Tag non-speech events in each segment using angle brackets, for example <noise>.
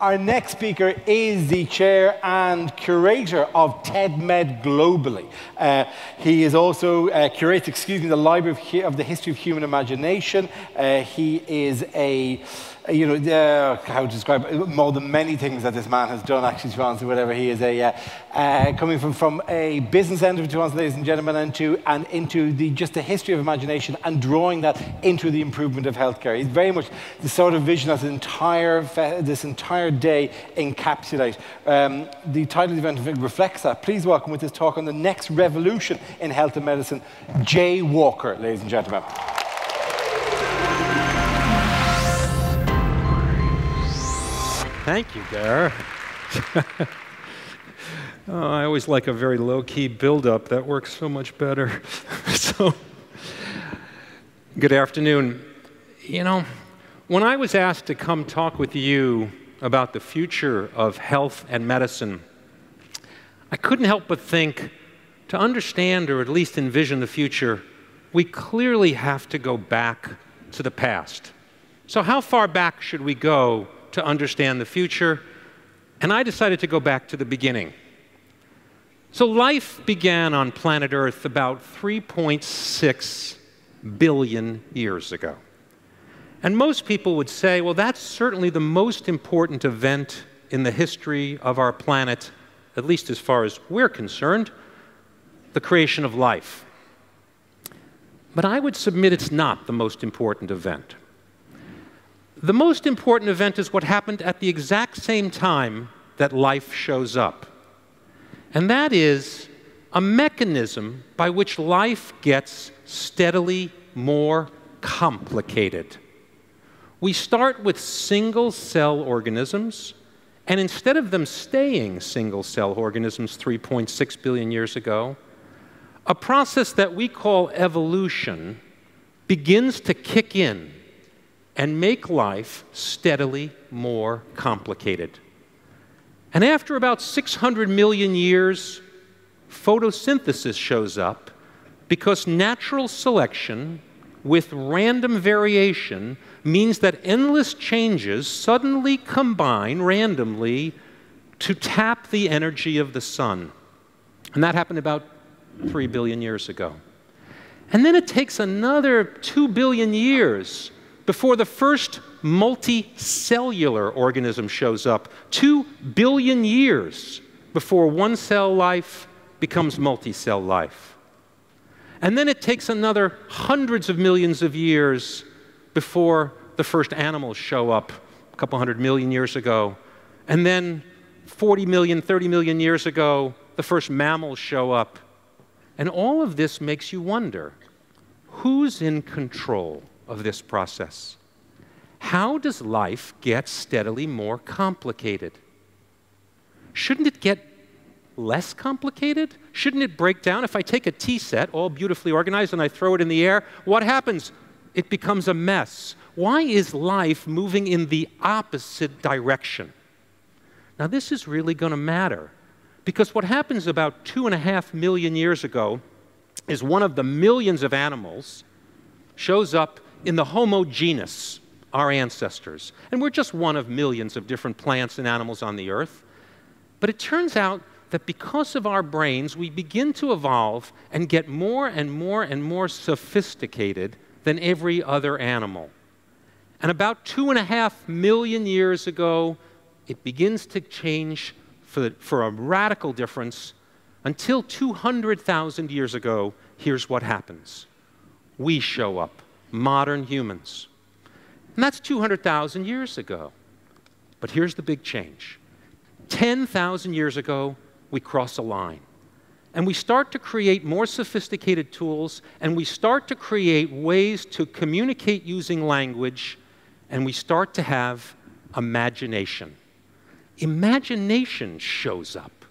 Our next speaker is the chair and curator of TEDMed globally. Uh, he is also uh, curates, excuse me, the Library of, of, the History of Human Imagination. Uh, he is a you know, uh, how to describe it, more than many things that this man has done, actually, to honest, whatever he is, a, uh, uh, coming from, from a business end to be honest, ladies and gentlemen, and, to, and into the, just the history of imagination and drawing that into the improvement of healthcare. He's very much the sort of vision that this entire, this entire day encapsulate. Um, the title of the event reflects that. Please welcome with this talk on the next revolution in health and medicine, Jay Walker, ladies and gentlemen. Thank you, Dara. <laughs> oh, I always like a very low key build up. That works so much better. <laughs> so, good afternoon. You know, when I was asked to come talk with you about the future of health and medicine, I couldn't help but think to understand or at least envision the future, we clearly have to go back to the past. So, how far back should we go to understand the future, and I decided to go back to the beginning. So, life began on planet Earth about 3.6 billion years ago. And most people would say, well, that's certainly the most important event in the history of our planet, at least as far as we're concerned the creation of life. But I would submit it's not the most important event. The most important event is what happened at the exact same time that life shows up. And that is a mechanism by which life gets steadily more complicated. We start with single cell organisms, and instead of them staying single cell organisms 3.6 billion years ago, a process that we call evolution begins to kick in and make life steadily more complicated. And after about 600 million years, photosynthesis shows up because natural selection with random variation means that endless changes suddenly combine randomly to tap the energy of the sun. And that happened about 3 billion years ago. And then it takes another 2 billion years before the first multicellular organism shows up, two billion years before one cell life becomes multicell life. And then it takes another hundreds of millions of years before the first animals show up, a couple hundred million years ago. And then 40 million, 30 million years ago, the first mammals show up. And all of this makes you wonder who's in control? Of this process. How does life get steadily more complicated? Shouldn't it get less complicated? Shouldn't it break down? If I take a tea set, all beautifully organized, and I throw it in the air, what happens? It becomes a mess. Why is life moving in the opposite direction? Now, this is really going to matter because what happens about two and a half million years ago is one of the millions of animals shows up in the Homo genus, our ancestors. And we're just one of millions of different plants and animals on the earth. But it turns out that because of our brains, we begin to evolve and get more and more and more sophisticated than every other animal. And about two and a half million years ago, it begins to change for, for a radical difference. Until 200,000 years ago, here's what happens we show up modern humans. And that's 200,000 years ago. But here's the big change 10,000 years ago, we cross a line. And we start to create more sophisticated tools, and we start to create ways to communicate using language, and we start to have imagination. Imagination shows up.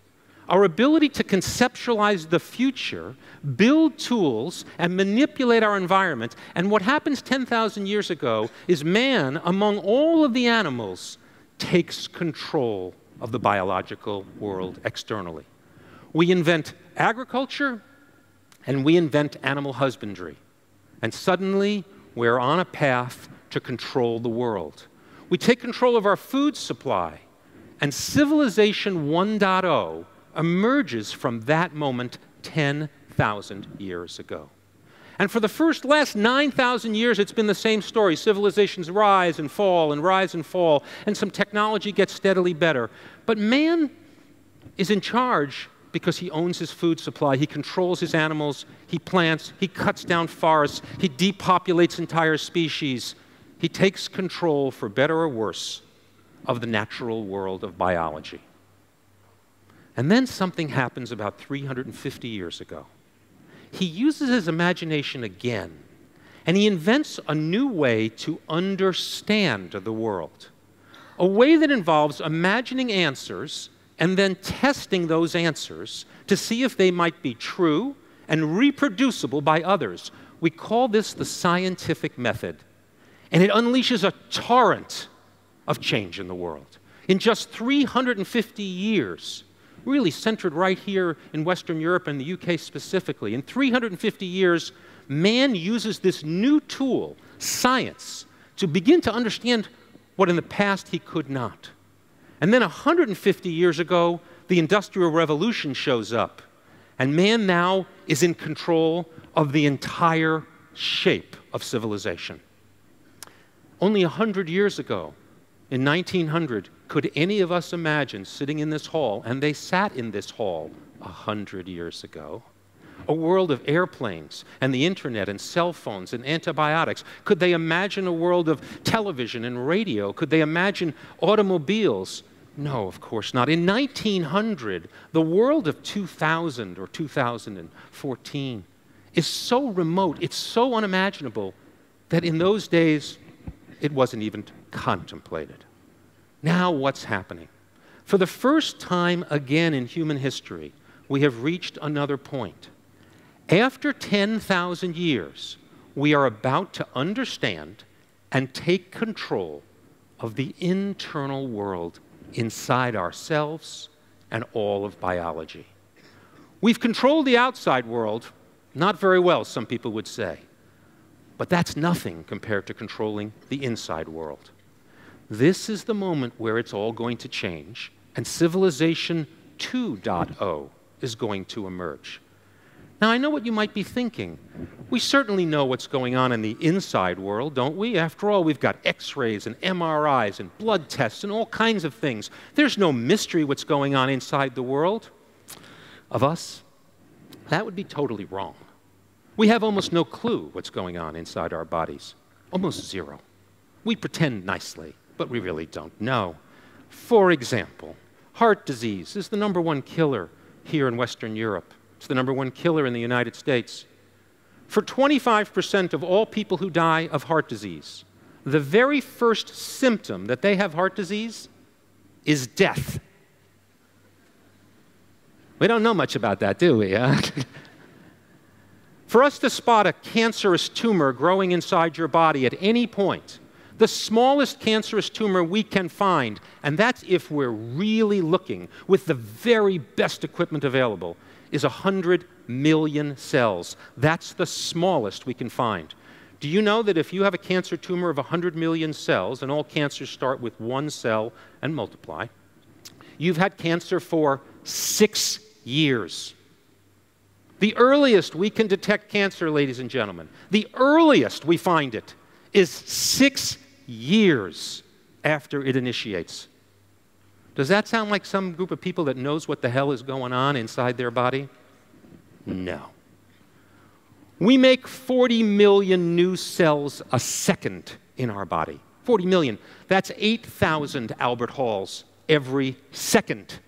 Our ability to conceptualize the future, build tools, and manipulate our environment. And what happens 10,000 years ago is man, among all of the animals, takes control of the biological world externally. We invent agriculture and we invent animal husbandry. And suddenly, we're on a path to control the world. We take control of our food supply And Civilization 1.0 emerges from that moment 10,000 years ago. And for the first last 9,000 years, it's been the same story. Civilizations rise and fall and rise and fall, and some technology gets steadily better. But man is in charge because he owns his food supply. He controls his animals, he plants, he cuts down forests, he depopulates entire species. He takes control, for better or worse, of the natural world of biology. And then something happens about 350 years ago he uses his imagination again and he invents a new way to understand the world. A way that involves imagining answers and then testing those answers to see if they might be true and reproducible by others. We call this the scientific method. And it unleashes a torrent of change in the world. In just 350 years, really centered right here in Western Europe and the UK specifically. In 350 years, man uses this new tool, science, to begin to understand what in the past he could not. And then 150 years ago, the Industrial Revolution shows up, and man now is in control of the entire shape of civilization. Only 100 years ago, in 1900, could any of us imagine sitting in this hall, and they sat in this hall a hundred years ago? A world of airplanes and the internet and cell phones and antibiotics. Could they imagine a world of television and radio? Could they imagine automobiles? No, of course not. In 1900, the world of 2000 or 2014 is so remote, it's so unimaginable, that in those days it wasn't even contemplated. Now, what's happening? For the first time again in human history, we have reached another point. After 10,000 years, we are about to understand and take control of the internal world inside ourselves and all of biology. We've controlled the outside world, not very well, some people would say, but that's nothing compared to controlling the inside world. This is the moment where it's all going to change, and Civilization 2.0 is going to emerge. Now, I know what you might be thinking. We certainly know what's going on in the inside world, don't we? After all, we've got x rays and MRIs and blood tests and all kinds of things. There's no mystery what's going on inside the world of us. That would be totally wrong. We have almost no clue what's going on inside our bodies, almost zero. We pretend nicely but we really don't know. For example, heart disease is the number one killer here in Western Europe. It's the number one killer in the United States. For 25% of all people who die of heart disease, the very first symptom that they have heart disease is death. We don't know much about that, do we? Huh? <laughs> For us to spot a cancerous tumor growing inside your body at any point, the smallest cancerous tumor we can find, and that's if we're really looking with the very best equipment available, is 100 million cells. That's the smallest we can find. Do you know that if you have a cancer tumor of 100 million cells, and all cancers start with one cell and multiply, you've had cancer for six years. The earliest we can detect cancer, ladies and gentlemen, the earliest we find it is six years after it initiates. Does that sound like some group of people that knows what the hell is going on inside their body? No. We make 40 million new cells a second in our body. 40 million. That's 8,000 Albert Halls every second.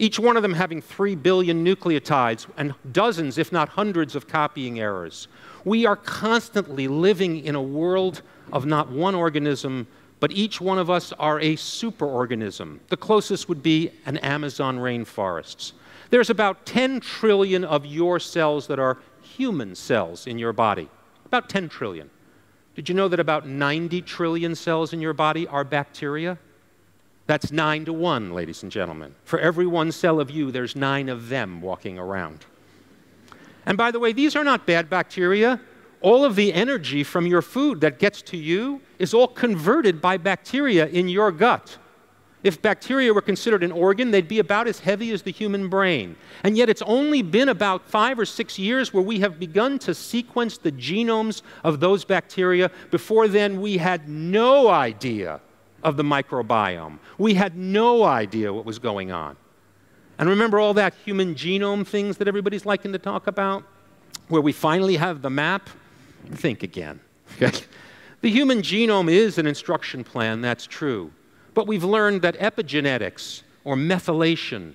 Each one of them having 3 billion nucleotides and dozens, if not hundreds, of copying errors. We are constantly living in a world of not one organism, but each one of us are a superorganism. The closest would be an Amazon rainforest. There's about 10 trillion of your cells that are human cells in your body. About 10 trillion. Did you know that about 90 trillion cells in your body are bacteria? That's nine to one, ladies and gentlemen. For every one cell of you, there's nine of them walking around. And by the way, these are not bad bacteria all of the energy from your food that gets to you is all converted by bacteria in your gut. If bacteria were considered an organ, they'd be about as heavy as the human brain. And yet, it's only been about five or six years where we have begun to sequence the genomes of those bacteria. Before then, we had no idea of the microbiome. We had no idea what was going on. And remember all that human genome things that everybody's liking to talk about? Where we finally have the map? Think again. <laughs> The human genome is an instruction plan, that's true. But we've learned that epigenetics, or methylation,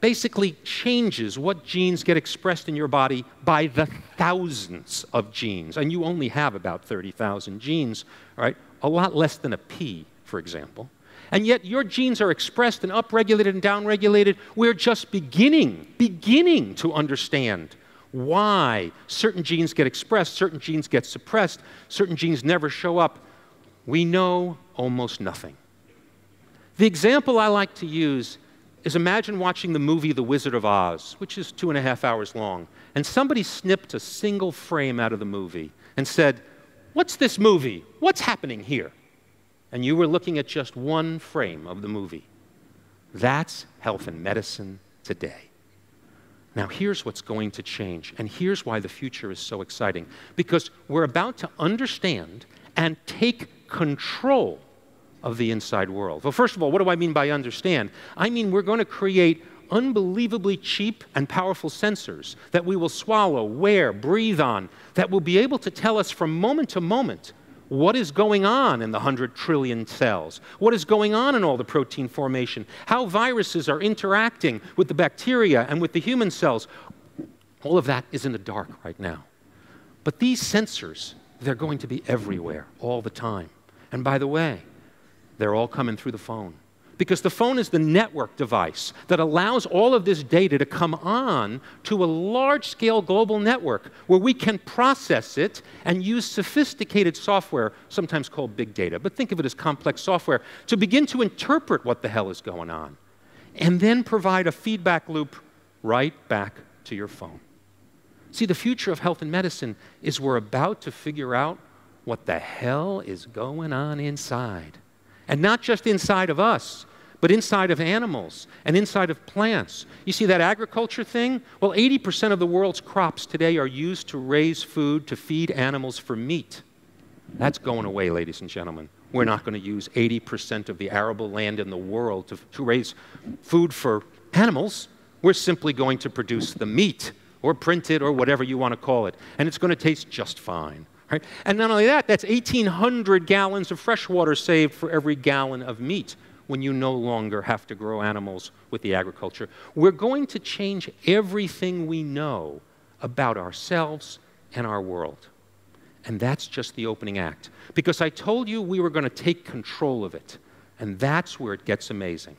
basically changes what genes get expressed in your body by the thousands of genes. And you only have about 30,000 genes, right? A lot less than a pea, for example. And yet your genes are expressed and upregulated and downregulated. We're just beginning, beginning to understand why certain genes get expressed, certain genes get suppressed, certain genes never show up. We know almost nothing. The example I like to use is imagine watching the movie The Wizard of Oz, which is two and a half hours long, and somebody snipped a single frame out of the movie and said, What's this movie? What's happening here? And you were looking at just one frame of the movie. That's health and medicine today. Now, here's what's going to change, and here's why the future is so exciting. Because we're about to understand and take control of the inside world. Well, first of all, what do I mean by understand? I mean we're going to create unbelievably cheap and powerful sensors that we will swallow, wear, breathe on, that will be able to tell us from moment to moment what is going on in the 100 trillion cells, what is going on in all the protein formation, how viruses are interacting with the bacteria and with the human cells. All of that is in the dark right now. But these sensors, they're going to be everywhere all the time. And by the way, they're all coming through the phone because the phone is the network device that allows all of this data to come on to a large scale global network where we can process it and use sophisticated software, sometimes called big data, but think of it as complex software, to begin to interpret what the hell is going on and then provide a feedback loop right back to your phone. See, the future of health and medicine is we're about to figure out what the hell is going on inside. And not just inside of us, but inside of animals and inside of plants. You see that agriculture thing? Well, 80% of the world's crops today are used to raise food to feed animals for meat. That's going away, ladies and gentlemen. We're not going to use 80% of the arable land in the world to, to raise food for animals. We're simply going to produce the meat or print it or whatever you want to call it. And it's going to taste just fine. Right? And not only that, that's 1,800 gallons of fresh water saved for every gallon of meat when you no longer have to grow animals with the agriculture. We're going to change everything we know about ourselves and our world. And that's just the opening act. Because I told you we were going to take control of it. And that's where it gets amazing.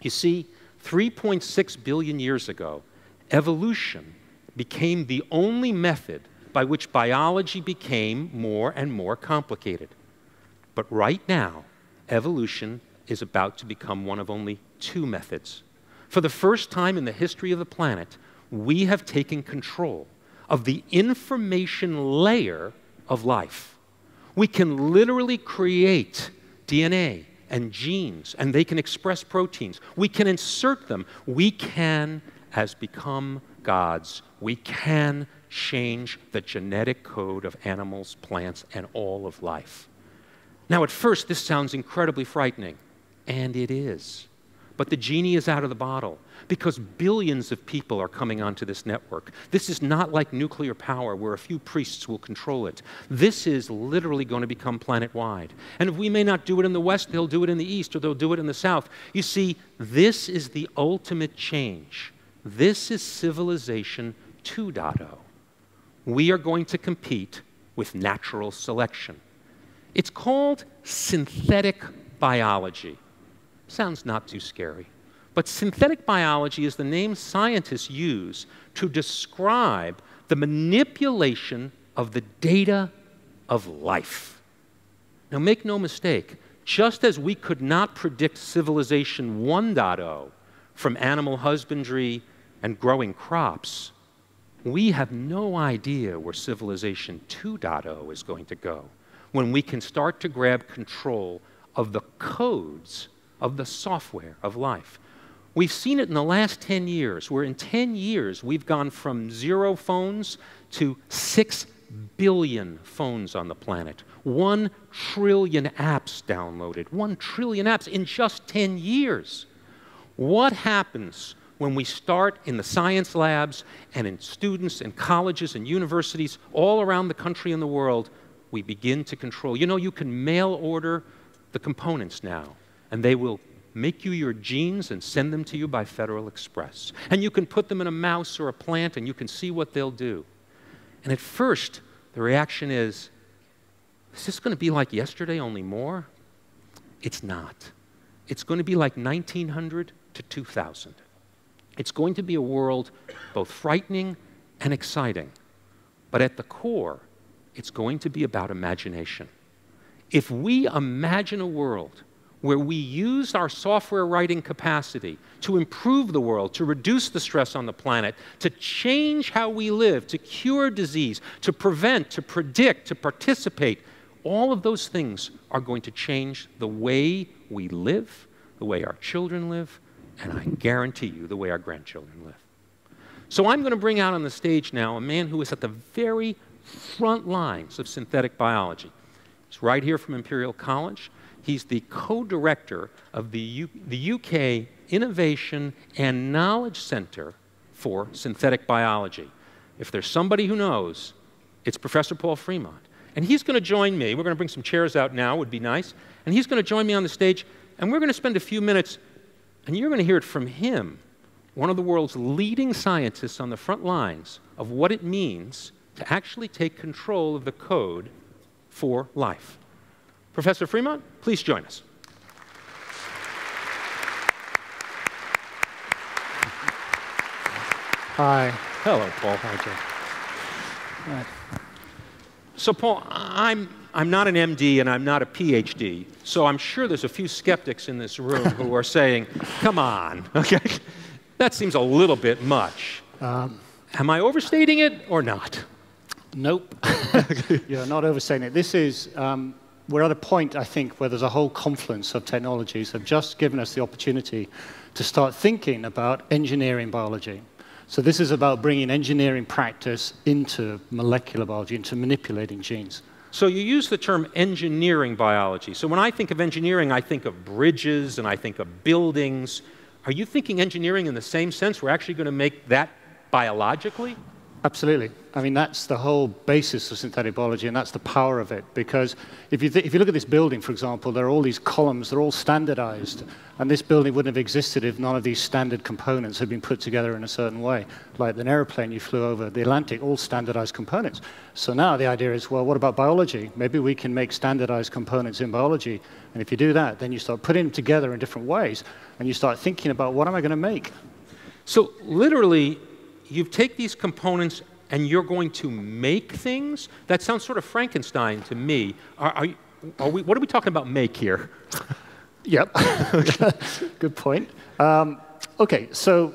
You see, 3.6 billion years ago, evolution became the only method by which biology became more and more complicated. But right now, evolution is about to become one of only two methods. For the first time in the history of the planet, we have taken control of the information layer of life. We can literally create DNA and genes, and they can express proteins. We can insert them. We can, as become gods, we can change the genetic code of animals, plants, and all of life. Now, at first, this sounds incredibly frightening, and it is. But the genie is out of the bottle because billions of people are coming onto this network. This is not like nuclear power where a few priests will control it. This is literally going to become planet wide. And if we may not do it in the West, they'll do it in the East or they'll do it in the South. You see, this is the ultimate change. This is civilization 2.0 we are going to compete with natural selection. It's called synthetic biology. Sounds not too scary. But synthetic biology is the name scientists use to describe the manipulation of the data of life. Now, make no mistake, just as we could not predict civilization 1.0 from animal husbandry and growing crops, we have no idea where civilization 2.0 is going to go when we can start to grab control of the codes of the software of life. We've seen it in the last 10 years, where in 10 years we've gone from zero phones to 6 billion phones on the planet, 1 trillion apps downloaded, 1 trillion apps in just 10 years. What happens when we start in the science labs and in students and colleges and universities all around the country and the world? We begin to control. You know, you can mail order the components now, and they will make you your genes and send them to you by Federal Express. And you can put them in a mouse or a plant and you can see what they'll do. And at first, the reaction is, is this going to be like yesterday, only more? It's not. It's going to be like 1900 to 2000. It's going to be a world both frightening and exciting. But at the core, it's going to be about imagination. If we imagine a world where we use our software writing capacity to improve the world, to reduce the stress on the planet, to change how we live, to cure disease, to prevent, to predict, to participate. All of those things are going to change the way we live, the way our children live, and I guarantee you, the way our grandchildren live. So I'm going to bring out on the stage now a man who is at the very front lines of synthetic biology. He's right here from Imperial College. He's the co director of the, U the UK Innovation and Knowledge Center for Synthetic Biology. If there's somebody who knows, it's Professor Paul Freemont. And he's going to join me. We're going to bring some chairs out now, would be nice. And he's going to join me on the stage, and we're going to spend a few minutes, and you're going to hear it from him, one of the world's leading scientists on the front lines of what it means to actually take control of the code for life. Professor Freemont, please join us. Hi. Hello, Paul. Hi, Joe. So, Paul, I'm, I'm not an MD and I'm not a PhD, so I'm sure there's a few skeptics in this room who are saying, come on, <laughs> okay? That seems a little bit much. Um, Am I overstating it or not? Nope. <laughs> You're not overstating it. This is um, we're at a point, I think, where there's a whole confluence of technologies that have just given us the opportunity to start thinking about engineering biology. So this is about bringing engineering practice into molecular biology, into manipulating genes. So you use the term engineering biology. So when I think of engineering, I think of bridges and I think of buildings. Are you thinking engineering in the same sense? We're actually going to make that biologically? Absolutely. I mean, that's the whole basis of synthetic biology, and that's the power of it. Because if you, if you look at this building, for example, there are all these columns, they're all standardized. And this building wouldn't have existed if none of these standard components had been put together in a certain way. Like an airplane you flew over the Atlantic, all standardized components. So now the idea is, well, what about biology? Maybe we can make standardized components in biology. And if you do that, then you start putting them together in different ways, and you start thinking about what am I going to make? So literally, you take these components and you're going to make things? That sounds sort of Frankenstein to me. Are, are, are we, what are we talking about make here? <laughs> Yep. <laughs> Good point. Um, okay, so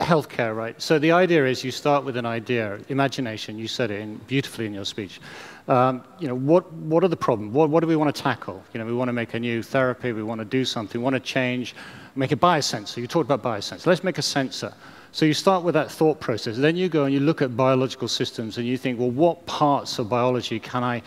healthcare, right? So the idea is you start with an idea, imagination. You said it in, beautifully in your speech. Um, you know, what, what are the problems? What, what do we want to tackle? You know, we want to make a new therapy. We want to do something. We want to change, make a biosensor. You talked about biosensor. Let's make a sensor. So you start with that thought process. Then you go and you look at biological systems and you think, well, what parts of biology can I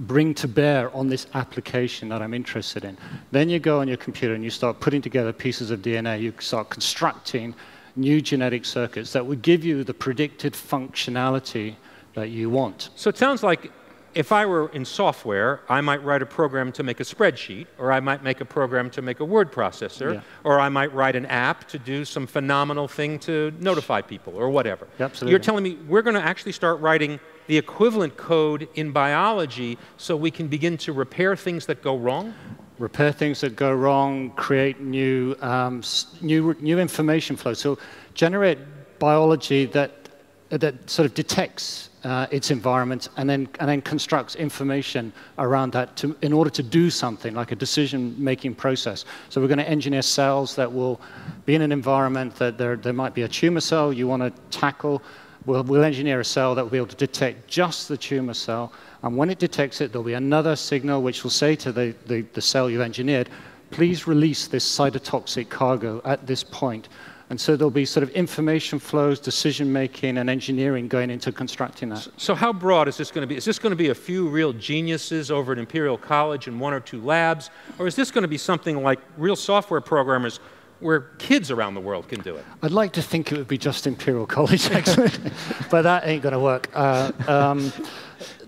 bring to bear on this application that I'm interested in? Then you go on your computer and you start putting together pieces of DNA. You start constructing new genetic circuits that would give you the predicted functionality that you want. So it sounds like if I were in software, I might write a program to make a spreadsheet, or I might make a program to make a word processor, yeah. or I might write an app to do some phenomenal thing to notify people, or whatever. Absolutely. You're telling me we're going to actually start writing the equivalent code in biology so we can begin to repair things that go wrong? Repair things that go wrong, create new, um, new, new information flow. So generate biology that, that sort of detects uh, its environment and then, and then constructs information around that to, in order to do something like a decision-making process. So we're going to engineer cells that will be in an environment that there, there might be a tumor cell you want to tackle. We'll, we'll engineer a cell that will be able to detect just the tumor cell. And when it detects it, there'll be another signal which will say to the, the, the cell you've engineered, please release this cytotoxic cargo at this point. And so there'll be sort of information flows, decision making, and engineering going into constructing that. So, how broad is this going to be? Is this going to be a few real geniuses over at Imperial College in one or two labs? Or is this going to be something like real software programmers where kids around the world can do it? I'd like to think it would be just Imperial College, <laughs> actually, but that ain't going to work. Uh, um,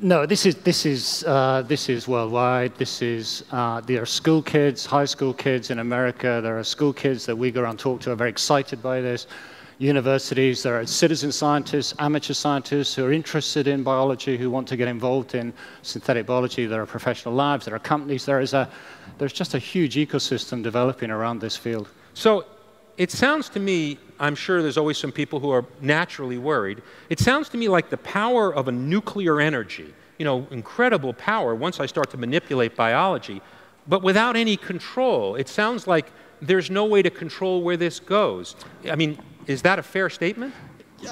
no, this is this is uh, this is worldwide. This is uh, there are school kids, high school kids in America. There are school kids that we go around and talk to are very excited by this. Universities, there are citizen scientists, amateur scientists who are interested in biology, who want to get involved in synthetic biology. There are professional labs. There are companies. There is a there's just a huge ecosystem developing around this field. So it sounds to me, I'm sure there's always some people who are naturally worried. It sounds to me like the power of a nuclear energy, you know, incredible power once I start to manipulate biology, but without any control. It sounds like there's no way to control where this goes. I mean, is that a fair statement?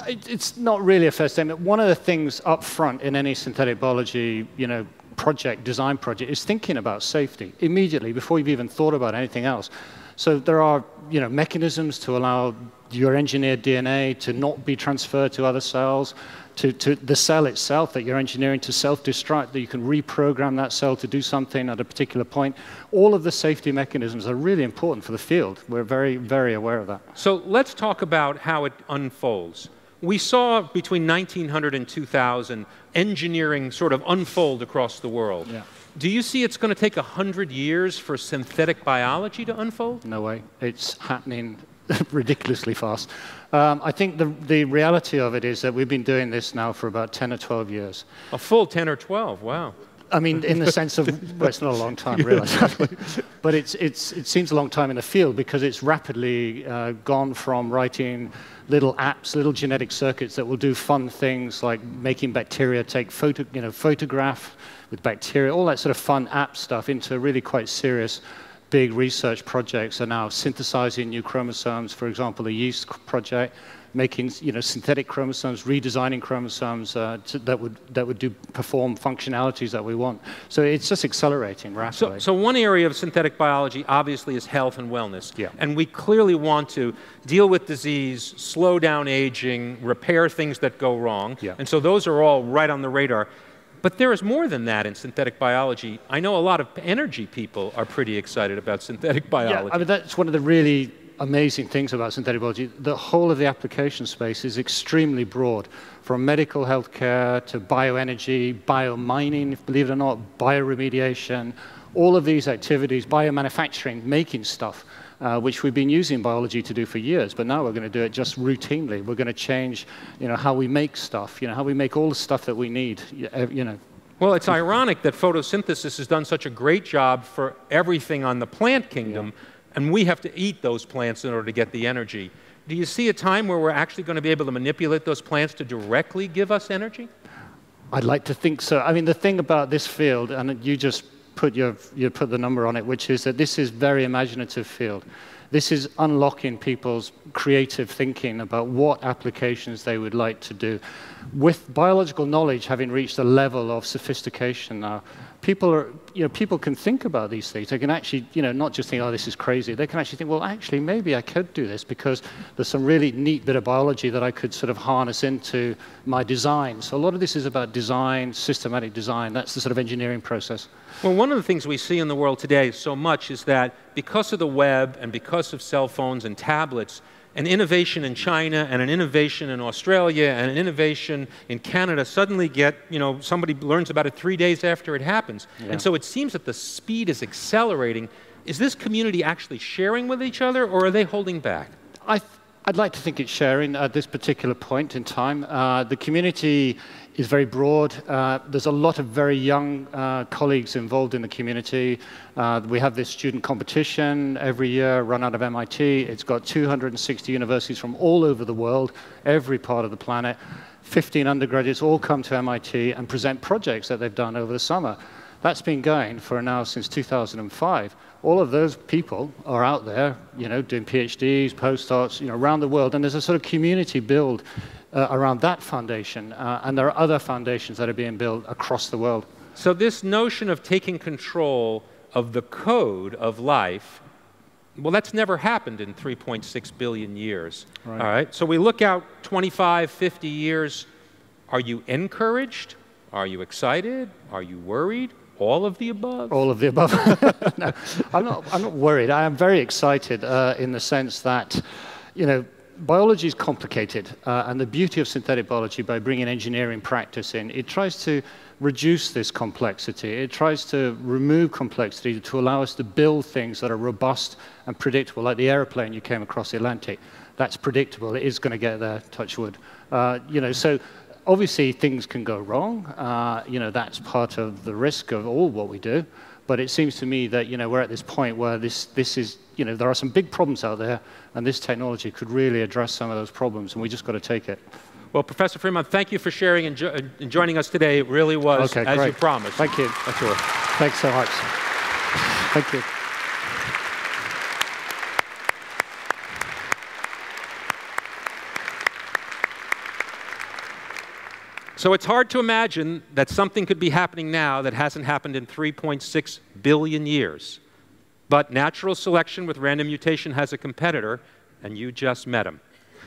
It's not really a fair statement. One of the things up front in any synthetic biology, you know, project, design project, is thinking about safety immediately before you've even thought about anything else. So there are you know, mechanisms to allow your engineered DNA to not be transferred to other cells, to, to the cell itself that you're engineering to self-destruct, that you can reprogram that cell to do something at a particular point. All of the safety mechanisms are really important for the field. We're very, very aware of that. So let's talk about how it unfolds. We saw between 1900 and 2000 engineering sort of unfold across the world. Yeah. Do you see it's going to take 100 years for synthetic biology to unfold? No way. It's happening <laughs> ridiculously fast. Um, I think the, the reality of it is that we've been doing this now for about 10 or 12 years. A full 10 or 12, wow. I mean, in the sense of, <laughs> well, it's not a long time, really. <laughs> but it's, it's, it seems a long time in the field because it's rapidly uh, gone from writing little apps, little genetic circuits that will do fun things like making bacteria take photo, you know, photograph with bacteria, all that sort of fun app stuff into really quite serious big research projects are now synthesizing new chromosomes, for example, the yeast project, making you know, synthetic chromosomes, redesigning chromosomes uh, to, that, would, that would do, perform functionalities that we want. So it's just accelerating rapidly. So, so one area of synthetic biology obviously is health and wellness. Yeah. And we clearly want to deal with disease, slow down aging, repair things that go wrong. Yeah. And so those are all right on the radar. But there is more than that in synthetic biology. I know a lot of energy people are pretty excited about synthetic biology. Yeah, I mean, that's one of the really amazing things about synthetic biology. The whole of the application space is extremely broad, from medical healthcare to bioenergy, biomining, believe it or not, bioremediation, all of these activities, biomanufacturing, making stuff uh, which we've been using biology to do for years, but now we're going to do it just routinely. We're going to change, you know, how we make stuff, you know, how we make all the stuff that we need, you know. Well, it's ironic that photosynthesis has done such a great job for everything on the plant kingdom, yeah. and we have to eat those plants in order to get the energy. Do you see a time where we're actually going to be able to manipulate those plants to directly give us energy? I'd like to think so. I mean, the thing about this field, and you just put, your, you put the number on it, which is that this is very imaginative field. This is unlocking people's creative thinking about what applications they would like to do. With biological knowledge having reached a level of sophistication now, people are, you know, people can think about these things. They can actually, you know, not just think, oh, this is crazy. They can actually think, well, actually, maybe I could do this because there's some really neat bit of biology that I could sort of harness into my design. So a lot of this is about design, systematic design. That's the sort of engineering process. Well, one of the things we see in the world today so much is that because of the web and because of cell phones and tablets, an innovation in China and an innovation in Australia and an innovation in Canada suddenly get, you know, somebody learns about it three days after it happens. Yeah. And so it seems that the speed is accelerating. Is this community actually sharing with each other or are they holding back? I I'd like to think it's sharing at this particular point in time. Uh, the community is very broad. Uh, there's a lot of very young uh, colleagues involved in the community. Uh, we have this student competition every year run out of MIT. It's got 260 universities from all over the world, every part of the planet. 15 undergraduates all come to MIT and present projects that they've done over the summer. That's been going for now since 2005 all of those people are out there, you know, doing PhDs, postdocs, you know, around the world, and there's a sort of community build uh, around that foundation, uh, and there are other foundations that are being built across the world. So this notion of taking control of the code of life Well, that's never happened in 3.6 billion years. Right. All right. So we look out 25, 50 years. Are you encouraged? Are you excited? Are you worried? All of the above? All of the above. <laughs> no, I'm not, I'm not worried. I am very excited uh, in the sense that, you know, biology is complicated. Uh, and the beauty of synthetic biology, by bringing engineering practice in, it tries to reduce this complexity. It tries to remove complexity to allow us to build things that are robust and predictable, like the airplane you came across the Atlantic. That's predictable. It is going to get there, touch wood. Uh, you know, so obviously things can go wrong. Uh, you know, that's part of the risk of all what we do. But it seems to me that you know we're at this point where this this is you know there are some big problems out there, and this technology could really address some of those problems, and we just got to take it. Well, Professor Freemont, thank you for sharing and, jo and joining us today. It really was, okay, as great. you promised. Thank you. Thanks so much. Thank you. So it's hard to imagine that something could be happening now that hasn't happened in 3.6 billion years. But natural selection with random mutation has a competitor, and you just met him.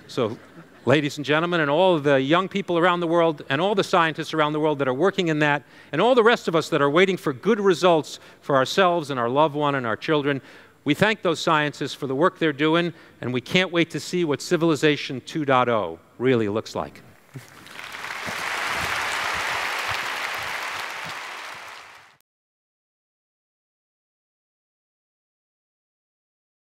So, ladies and gentlemen, and all the young people around the world, and all the scientists around the world that are working in that, and all the rest of us that are waiting for good results for ourselves and our loved one and our children, we thank those scientists for the work they're doing, and we can't wait to see what Civilization 2.0 really looks like.